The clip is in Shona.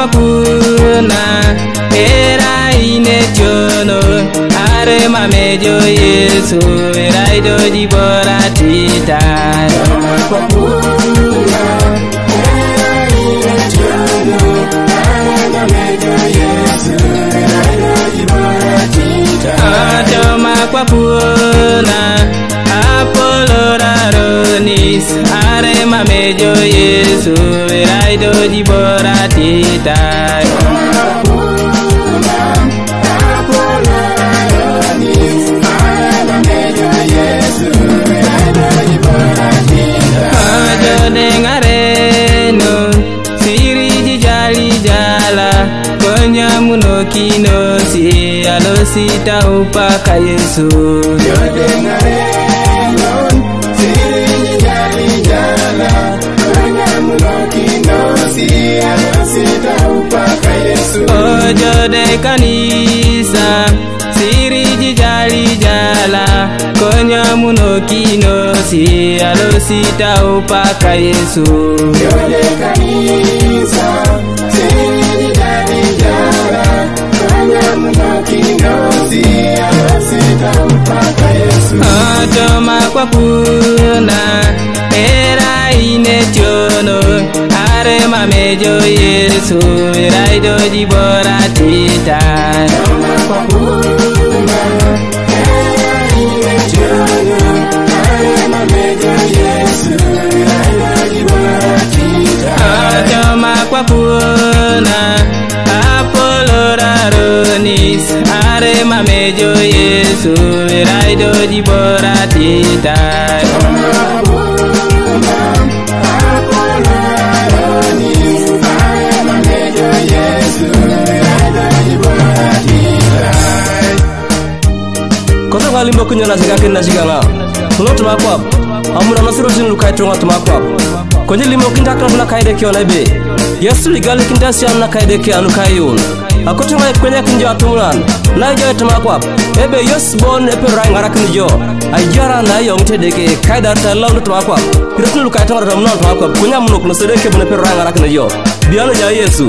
kwa puna Erai chono Are mamejo Yesu Erai doji bora Yesu Erai doji bora tita Atoma kwa puna Apolora ronis Are mamejo Yesu body, but I did die. kino si alosita upaka Yesu. Yodengare. jodekanisa siriji jalijala konyo munokino si alosita upaka yesu jodekanisa, prema me jo yesu rai do di bora tita Toma kwa kuona apoloraronis arema mejo yesu raido jibora titan kali mbok nyola siga ken na siga na lo tuma kwap amuna na sirotin lu kai tonga tuma kwap ko nyili mbok nda kra bula kai de kyo na be yesu li gali kinda si an na kai de kyo anu kai yun akoto ngai kwenya kin jo atumulan na jo tuma kwap ebe yes bon e pera ngara kin jo ai jara na yo ngte de ke kai dar ta lawu tuma kwap kirtu lu kai tonga tuma kwap ko nyamu no kuno sede ke bune pera ngara kin jo biana ya yesu